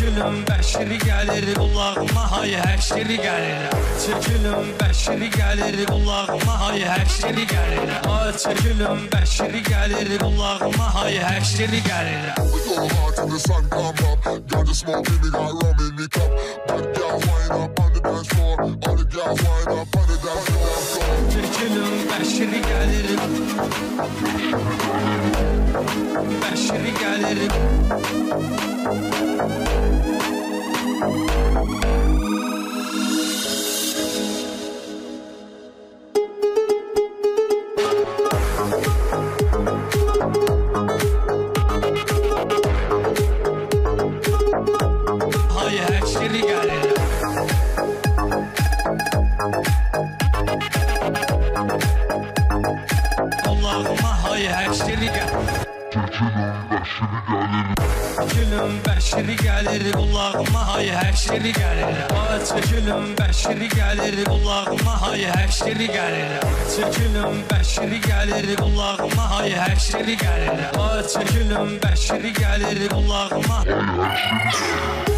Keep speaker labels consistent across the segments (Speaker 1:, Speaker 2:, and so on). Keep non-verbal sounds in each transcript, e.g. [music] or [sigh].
Speaker 1: gülüm bəşiri gəlir qulağıma hay həşiri gəlir Çəkilüm bəşiri gəlir qulağıma hay həşiri gəlir gülüm bəşiri gəlir qulağıma hay həşiri gəlir
Speaker 2: We go hard till the sun come up. Ganja smoking, we got rum in the cup. Bad girls wind up on the dance floor. All the girls wind up on the dance floor.
Speaker 1: Çəkilüm bəşiri gəlir Bəşiri gəlir Bye. Gülüm bəşiri gəlir qulağıma hay həşiri gəlir. Çəkilüm bəşiri gəlir qulağıma hay həşiri gəlir. Gülüm bəşiri gəlir qulağıma. hay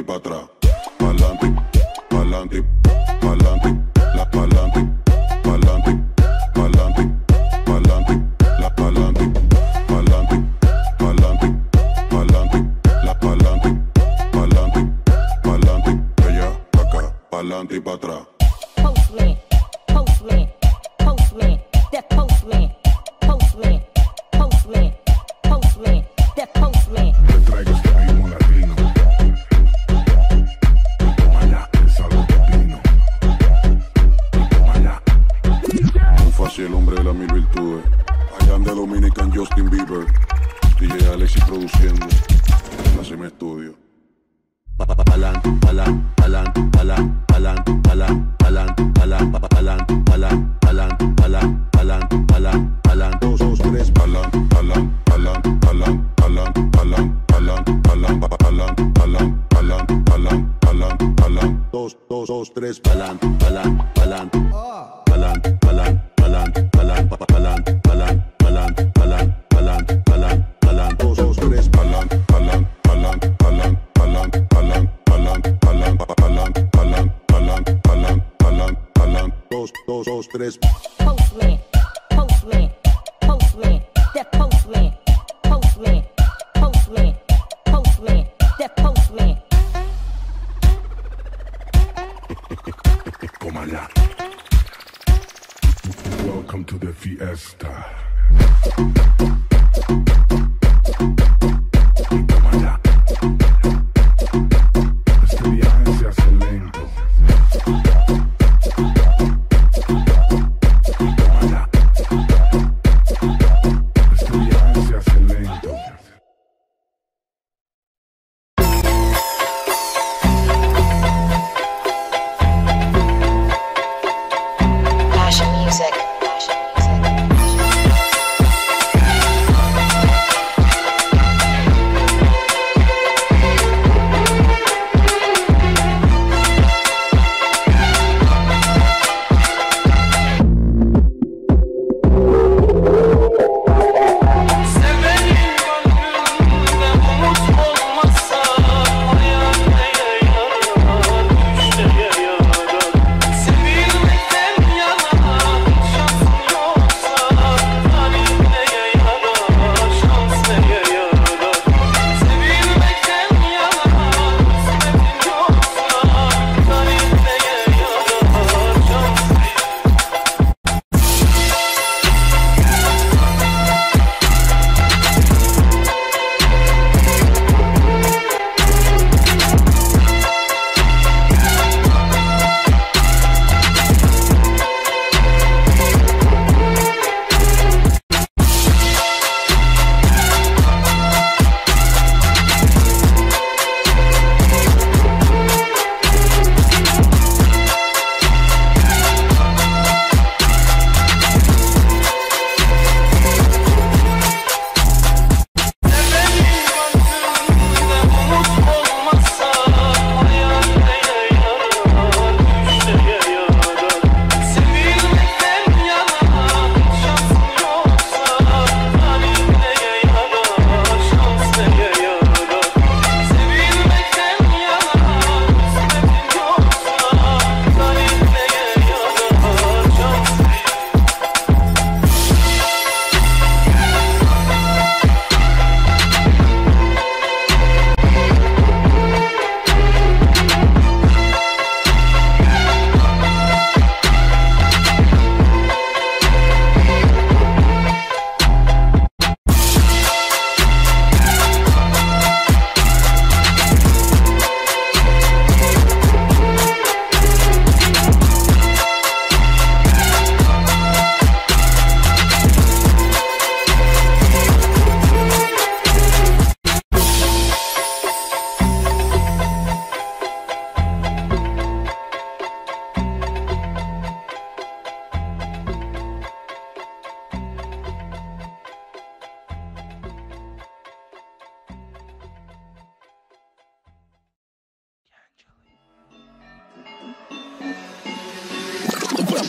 Speaker 3: voltei pra trás. Alexis produciendo. Haceme estudio.
Speaker 4: Pa'lante, pa'lante, pa'lante, pa'lante, pa'lante, pa'lante, pa'lante, pa'lante, pa'lante, pa'lante, pa'lante, pa'lante, pa'lante, pa'lante, pa'lante.
Speaker 3: Dos, dos, tres, pa'lante, pa'lante, pa'lante, pa'lante, pa'lante, pa'lante, pa'lante, pa'lante, pa'lante, pa'lante, pa'lante, pa'lante, pa'lante. Dos, dos, dos, tres,
Speaker 4: pa'lante,
Speaker 3: Dos, dos, dos, tres.
Speaker 5: Postman, postman, postman, that postman, postman, postman, postman, that postman. [laughs]
Speaker 6: Oh Tómala. Welcome to the fiesta.